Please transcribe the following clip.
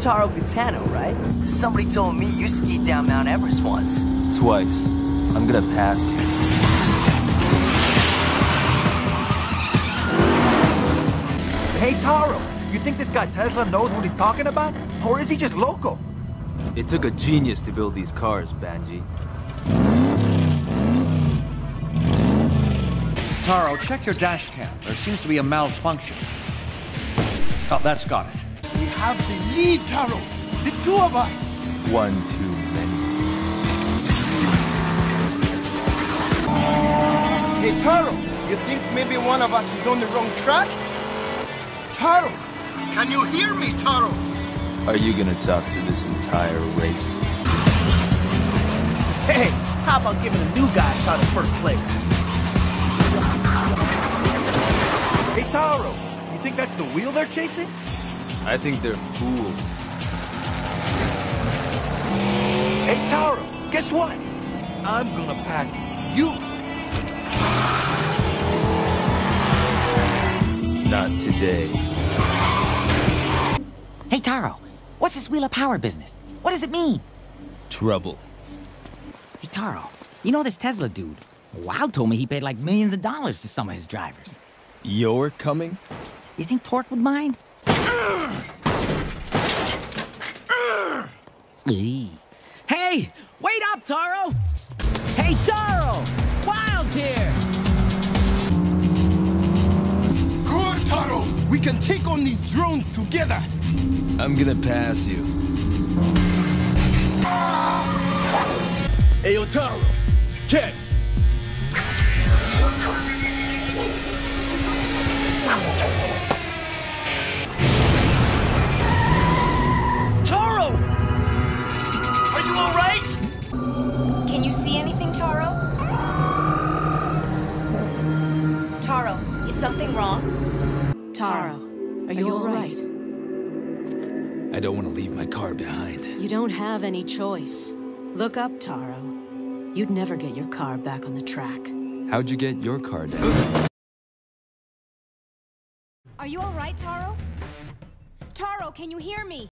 Taro Kitano, right? Somebody told me you skied down Mount Everest once. Twice. I'm gonna pass you. Hey, Taro, you think this guy Tezla knows what he's talking about? Or is he just local? It took a genius to build these cars, Banjee. Taro, check your dash cam. There seems to be a malfunction. Oh, that's got it. We have the lead, Taro. The two of us. One too many. Hey, Taro, you think maybe one of us is on the wrong track? Taro, can you hear me, Taro? Are you gonna talk to this entire race? Hey, how about giving the new guy a shot at first place? Hey, Taro, you think that's the wheel they're chasing? I think they're fools. Hey, Taro, guess what? I'm gonna pass you. Not today. Hey, Taro, what's this Wheel of Power business? What does it mean? Trouble. Hey, Taro, you know this Tezla dude? Wylde told me he paid like millions of dollars to some of his drivers. You're coming? You think Torque would mind? Hey, wait up, Taro! Hey, Taro! Wylde's here! Good, Taro. We can take on these drones together. I'm gonna pass you. Ayo, Taro. Ken. Something wrong? Taro, are you all right? I don't want to leave my car behind. You don't have any choice. Look up, Taro. You'd never get your car back on the track. How'd you get your car down? Are you all right, Taro? Taro, can you hear me?